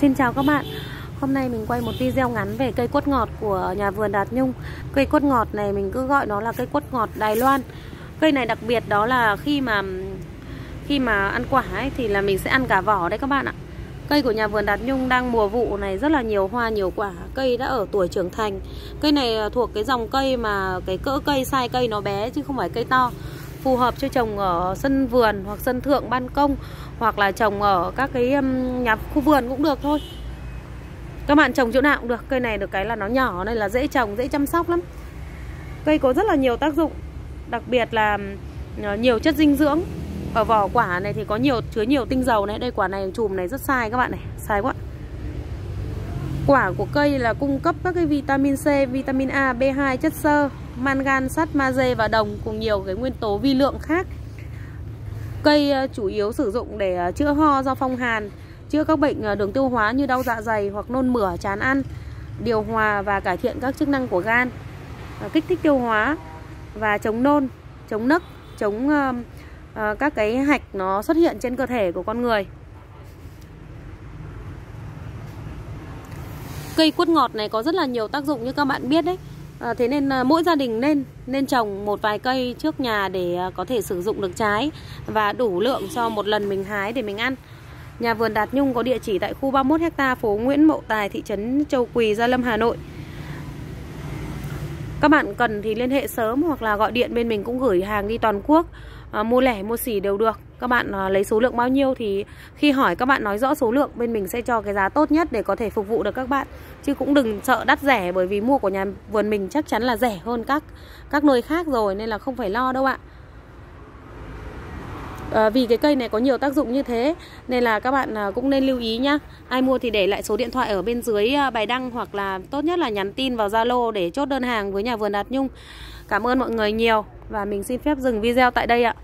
Xin chào các bạn. Hôm nay mình quay một video ngắn về cây quất ngọt của nhà vườn Đạt Nhung. Cây quất ngọt này mình cứ gọi nó là cây quất ngọt Đài Loan. Cây này đặc biệt đó là khi mà khi mà ăn quả ấy, thì là mình sẽ ăn cả vỏ đấy các bạn ạ. Cây của nhà vườn Đạt Nhung đang mùa vụ này rất là nhiều hoa, nhiều quả. Cây đã ở tuổi trưởng thành. Cây này thuộc cái dòng cây mà cái cỡ cây sai cây nó bé chứ không phải cây to. Phù hợp cho trồng ở sân vườn hoặc sân thượng ban công Hoặc là trồng ở các cái nhà khu vườn cũng được thôi. Các bạn trồng chỗ nào cũng được Cây này được cái là nó nhỏ nên là dễ trồng, dễ chăm sóc lắm. Cây có rất là nhiều tác dụng Đặc biệt là ờ, nhiều chất dinh dưỡng. Ở vỏ quả này thì có nhiều chứa nhiều tinh dầu này đây quả này chùm này rất sai các bạn này sai quá. Quả của cây là cung cấp các cái vitamin C vitamin A B2 chất xơ mangan, sắt magie và đồng cùng nhiều cái nguyên tố vi lượng khác. Cây ờ, chủ yếu sử dụng để ờ, chữa ho do phong hàn, chữa các bệnh ờ, đường tiêu hóa như đau dạ dày hoặc nôn mửa, chán ăn, điều hòa và cải thiện các chức năng của gan. Kích thích tiêu hóa và chống nôn, chống nấc, chống các cái hạch nó xuất hiện trên cơ thể của con người. Cây quất ngọt này có rất là nhiều tác dụng như các bạn biết đấy à, thế nên à, mỗi gia đình nên nên trồng một vài cây trước nhà để à, có thể sử dụng được trái và đủ lượng cho một lần mình hái để mình ăn. Nhà vườn Đạt Nhung có địa chỉ tại khu 31 ha phố Nguyễn Mậu Tài thị trấn Châu Quỳ Gia Lâm Hà Nội. Các bạn cần thì liên hệ sớm hoặc là gọi điện bên mình cũng gửi hàng đi toàn quốc à, mua lẻ mua xỉ đều được các bạn ờ, lấy số lượng bao nhiêu thì khi hỏi các bạn nói rõ số lượng bên mình sẽ cho cái giá tốt nhất để có thể phục vụ được các bạn. Chứ cũng đừng sợ đắt rẻ bởi vì mua của nhà vườn mình chắc chắn là rẻ hơn các các nơi khác rồi nên là không phải lo đâu ạ. À, vì cái cây này có nhiều tác dụng như thế nên là các bạn ờ, cũng nên lưu ý nhá. Ai mua thì để lại số điện thoại ở bên dưới bài đăng hoặc là tốt nhất là nhắn tin vào zalo để chốt đơn hàng với nhà vườn đạt nhung. Cảm ơn mọi người nhiều và mình xin phép dừng video tại đây ạ.